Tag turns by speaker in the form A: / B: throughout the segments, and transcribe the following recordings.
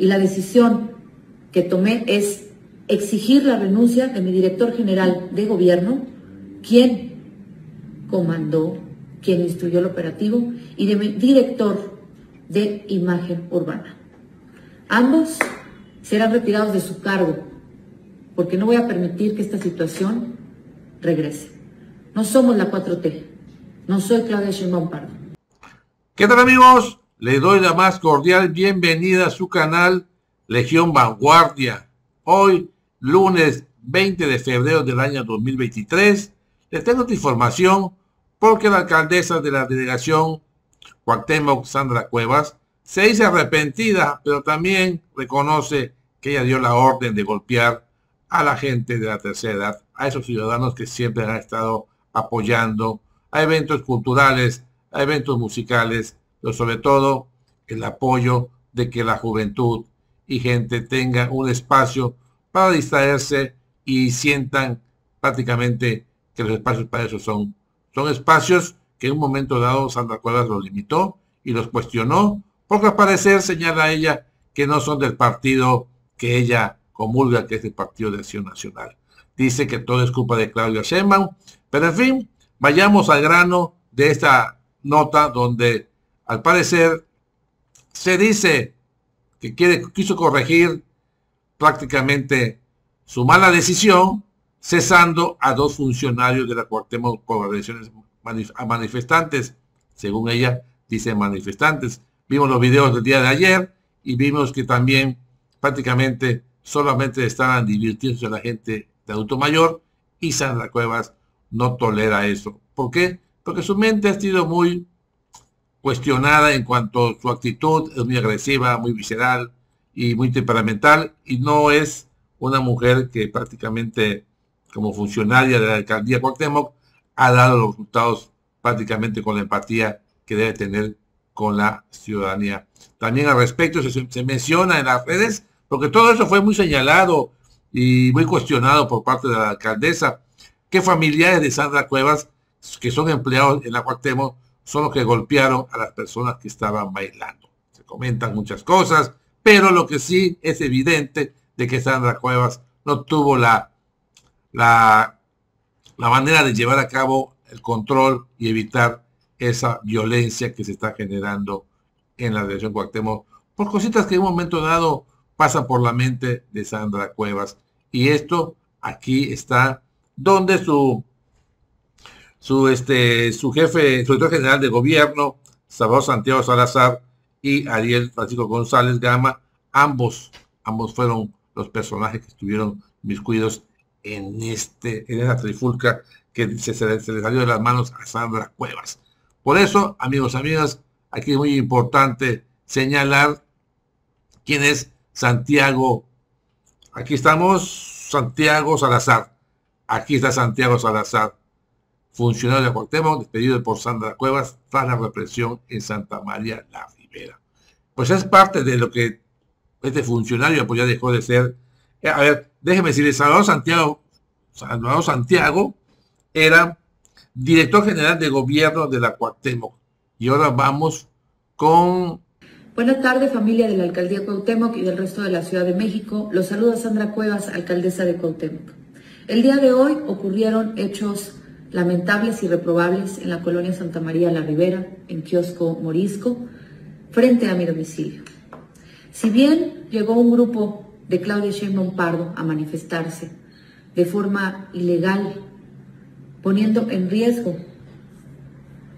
A: Y la decisión que tomé es exigir la renuncia de mi director general de gobierno, quien comandó, quien instruyó el operativo, y de mi director de imagen urbana. Ambos serán retirados de su cargo, porque no voy a permitir que esta situación regrese. No somos la 4T. No soy Claudia Sheinbaum Pardo.
B: ¿Qué tal amigos? Le doy la más cordial bienvenida a su canal Legión Vanguardia. Hoy, lunes 20 de febrero del año 2023, les tengo esta información porque la alcaldesa de la delegación Cuauhtémoc, Sandra Cuevas, se dice arrepentida, pero también reconoce que ella dio la orden de golpear a la gente de la tercera edad, a esos ciudadanos que siempre han estado apoyando a eventos culturales, a eventos musicales, pero sobre todo el apoyo de que la juventud y gente tenga un espacio para distraerse y sientan prácticamente que los espacios para eso son. Son espacios que en un momento dado Sandra Cuevas los limitó y los cuestionó, porque al parecer señala ella que no son del partido que ella comulga, que es el Partido de Acción Nacional. Dice que todo es culpa de Claudia Sheinbaum, pero en fin, vayamos al grano de esta nota donde al parecer se dice que quiere, quiso corregir prácticamente su mala decisión cesando a dos funcionarios de la Cuartemo por agresiones a manifestantes, según ella dice manifestantes. Vimos los videos del día de ayer y vimos que también prácticamente solamente estaban divirtiéndose la gente de adulto mayor y Sandra Cuevas no tolera eso. ¿Por qué? Porque su mente ha sido muy cuestionada en cuanto a su actitud, es muy agresiva, muy visceral y muy temperamental y no es una mujer que prácticamente como funcionaria de la alcaldía Cuauhtémoc ha dado los resultados prácticamente con la empatía que debe tener con la ciudadanía. También al respecto se, menciona en las redes, porque todo eso fue muy señalado y muy cuestionado por parte de la alcaldesa, que familiares de Sandra Cuevas, que son empleados en la Cuauhtémoc, son los que golpearon a las personas que estaban bailando. Se comentan muchas cosas, pero lo que sí es evidente de que Sandra Cuevas no tuvo la, la la manera de llevar a cabo el control y evitar esa violencia que se está generando en la dirección Cuauhtémoc por cositas que en un momento dado pasan por la mente de Sandra Cuevas. Y esto aquí está donde su su este su jefe, su director general de gobierno, Salvador Santiago Salazar y Ariel Francisco González Gama, ambos, ambos fueron los personajes que estuvieron miscuidos en, este, en esa trifulca que se, se, le salió de las manos a Sandra Cuevas. Por eso, amigos, amigas, aquí es muy importante señalar quién es Santiago. Aquí estamos, Santiago Salazar. Aquí está Santiago Salazar, funcionario de Cuauhtémoc, despedido por Sandra Cuevas tras la represión en Santa María la Ribera. Pues es parte de lo que este funcionario pues ya dejó de ser eh, a ver, déjeme decirle, Salvador Santiago, Salvador Santiago era director general de gobierno de la Cuauhtémoc. Y ahora vamos con...
A: Buenas tardes, familia de la Alcaldía Cuauhtémoc y del resto de la Ciudad de México. Los saluda Sandra Cuevas, alcaldesa de Cuauhtémoc. El día de hoy ocurrieron hechos lamentables y reprobables en la colonia Santa María la Ribera, en Kiosco Morisco, frente a mi domicilio. Si bien llegó un grupo de Claudia Sheinbaum Pardo a manifestarse de forma ilegal, poniendo en riesgo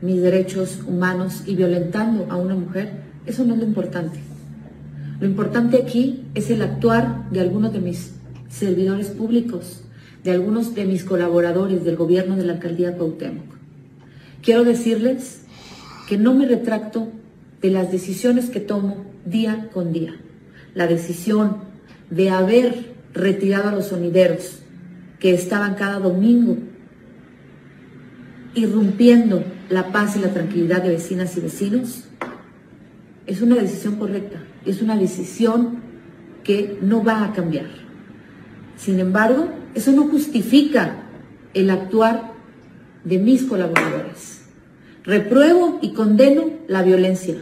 A: mis derechos humanos y violentando a una mujer, eso no es lo importante. Lo importante aquí es el actuar de algunos de mis servidores públicos, de algunos de mis colaboradores del gobierno de la alcaldía Cuauhtémoc. Quiero decirles que no me retracto de las decisiones que tomo día con día. La decisión de haber retirado a los sonideros que estaban cada domingo irrumpiendo la paz y la tranquilidad de vecinas y vecinos, es una decisión correcta, es una decisión que no va a cambiar. Sin embargo, eso no justifica el actuar de mis colaboradores. Repruebo y condeno la violencia.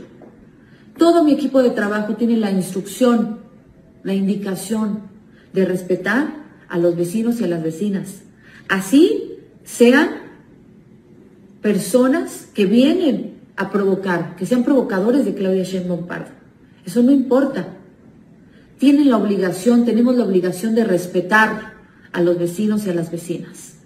A: Todo mi equipo de trabajo tiene la instrucción la indicación de respetar a los vecinos y a las vecinas. Así sean personas que vienen a provocar, que sean provocadores de Claudia Sheinbaum Pardo. Eso no importa. Tienen la obligación, tenemos la obligación de respetar a los vecinos y a las vecinas.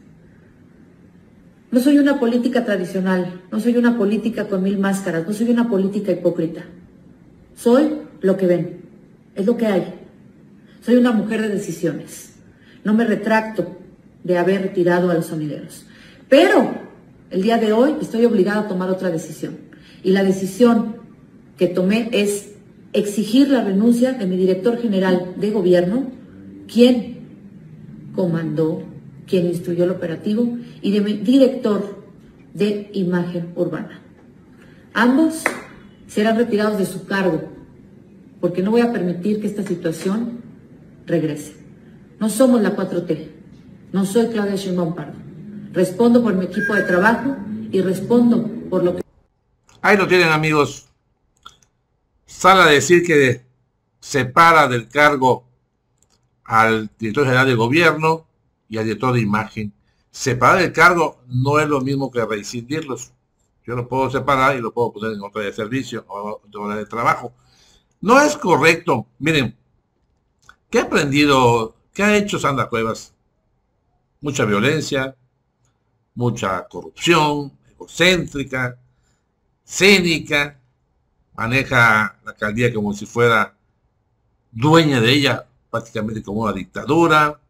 A: No soy una política tradicional, no soy una política con mil máscaras, no soy una política hipócrita. Soy lo que ven, es lo que hay. Soy una mujer de decisiones. No me retracto de haber retirado a los sonideros. Pero el día de hoy estoy obligada a tomar otra decisión. Y la decisión que tomé es exigir la renuncia de mi director general de gobierno, quien comandó, quien instruyó el operativo, y de mi director de imagen urbana. Ambos serán retirados de su cargo, porque no voy a permitir que esta situación regrese. No somos la 4T, no soy Claudia Sheinbaum Pardo. Respondo por mi equipo de trabajo y respondo por lo que...
B: Ahí lo tienen amigos. Sale a decir que separa del cargo al director general de gobierno y al director de imagen. Separar el cargo no es lo mismo que rescindirlos. Yo lo puedo separar y lo puedo poner en otra de servicio o otra de trabajo. No es correcto. Miren, ¿qué ha aprendido? ¿Qué ha hecho Sandra Cuevas? Mucha violencia, mucha corrupción, egocéntrica, cénica, maneja la alcaldía como si fuera dueña de ella, prácticamente como una dictadura.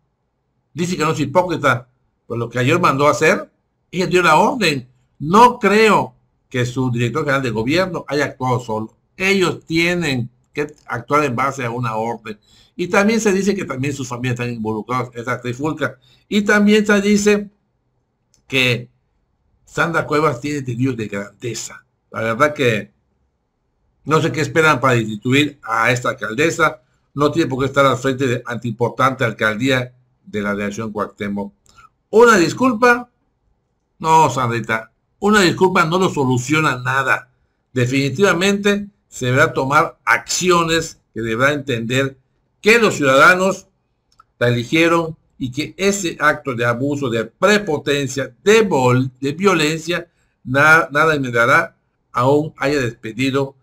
B: Dice que no es hipócrita, por lo que ayer mandó a hacer, ella dio la orden. No creo que su director general de gobierno haya actuado solo. Ellos tienen que actuar en base a una orden. Y también se dice que también sus familias están involucradas en esa trifulca. Y también se dice que Sandra Cuevas tiene delirios de grandeza. La verdad que no sé qué esperan para destituir a esta alcaldesa. No tiene por qué estar al frente de antiimportante alcaldía de la delegación Cuauhtémoc. Una disculpa. No, Sandrita. Una disculpa no lo soluciona nada. Definitivamente se deberá tomar acciones que deberá entender que los ciudadanos la eligieron y que ese acto de abuso, de prepotencia, de, de violencia, nada, nada enmendará aún haya despedido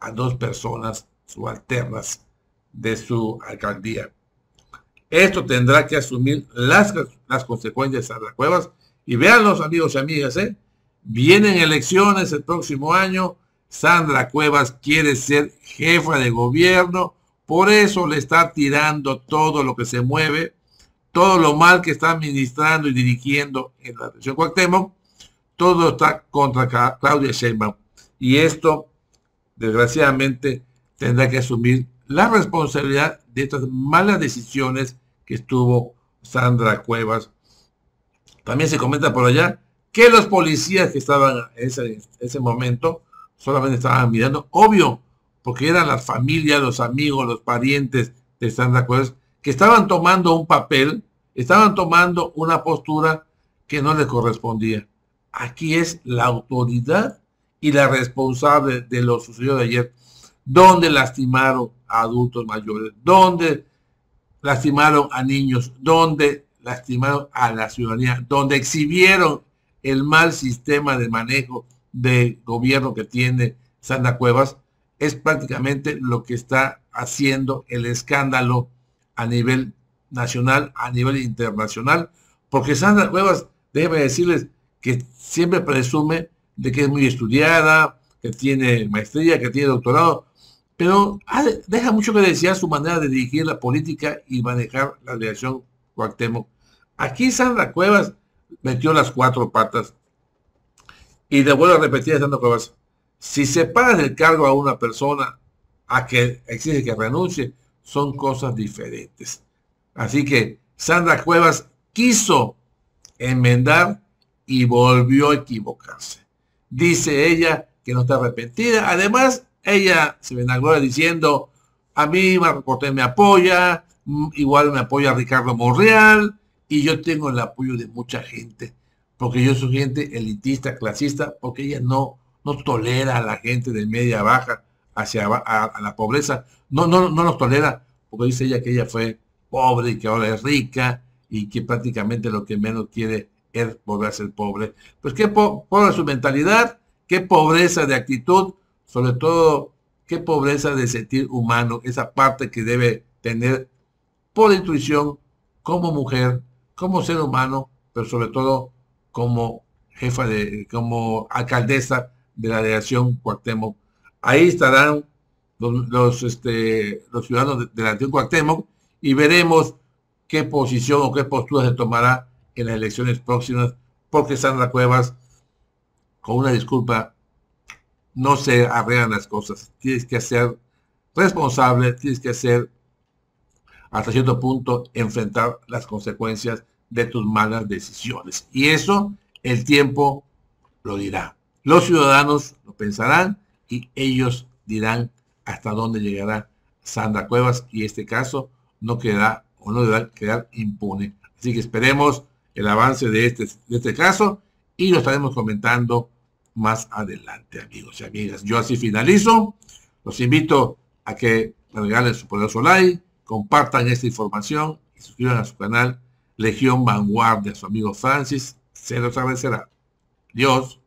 B: a dos personas subalternas de su alcaldía. Esto tendrá que asumir las, las consecuencias de las cuevas. Y vean los amigos y amigas, ¿eh? vienen elecciones el próximo año. Sandra Cuevas quiere ser jefa de gobierno, por eso le está tirando todo lo que se mueve, todo lo mal que está administrando y dirigiendo en la región Cuauhtémoc, todo está contra Claudia Sheinbaum. Y esto, desgraciadamente, tendrá que asumir la responsabilidad de estas malas decisiones que estuvo Sandra Cuevas. También se comenta por allá que los policías que estaban en ese, ese momento solamente estaban mirando, obvio, porque eran las familias, los amigos, los parientes de Sandra Cuevas, que estaban tomando un papel, estaban tomando una postura que no les correspondía. Aquí es la autoridad y la responsable de lo sucedido de ayer, donde lastimaron a adultos mayores, donde lastimaron a niños, donde lastimaron a la ciudadanía, donde exhibieron el mal sistema de manejo de gobierno que tiene Sandra Cuevas, es prácticamente lo que está haciendo el escándalo a nivel nacional, a nivel internacional, porque Sandra Cuevas, déjeme decirles que siempre presume de que es muy estudiada, que tiene maestría, que tiene doctorado, pero deja mucho que decir su manera de dirigir la política y manejar la delegación Cuauhtémoc. Aquí Sandra Cuevas metió las cuatro patas y le vuelvo a repetir Sandra Cuevas, si separas del cargo a una persona a que exige que renuncie, son cosas diferentes. Así que Sandra Cuevas quiso enmendar y volvió a equivocarse. Dice ella que no está arrepentida. Además, ella se enagloria diciendo, a mí Marco Cortés me apoya, mm, igual me apoya Ricardo Monreal, y yo tengo el apoyo de mucha gente, porque yo soy gente elitista, clasista, porque ella no, no tolera a la gente de media baja hacia a, la pobreza, no, no, no nos tolera, porque dice ella que ella fue pobre y que ahora es rica y que prácticamente lo que menos quiere es volver a ser pobre. Pues qué pobre su mentalidad, qué pobreza de actitud, sobre todo qué pobreza de sentir humano, esa parte que debe tener por intuición como mujer, como ser humano, pero sobre todo como jefa de, como alcaldesa de la delegación Cuauhtémoc. Ahí estarán los, este, los ciudadanos de, de la delegación Cuauhtémoc y veremos qué posición o qué postura se tomará en las elecciones próximas, porque Sandra Cuevas, con una disculpa, no se arreglan las cosas. Tienes que ser responsable, tienes que ser hasta cierto punto enfrentar las consecuencias de tus malas decisiones. Y eso el tiempo lo dirá. Los ciudadanos lo pensarán y ellos dirán hasta dónde llegará Sandra Cuevas y este caso no quedará o no deberá quedar impune. Así que esperemos el avance de este, de este caso y lo estaremos comentando más adelante, amigos y amigas. Yo así finalizo. Los invito a que regalen su poderoso like, compartan esta información y suscriban a su canal Legión Vanguardia. Su amigo Francis se los agradecerá. Dios.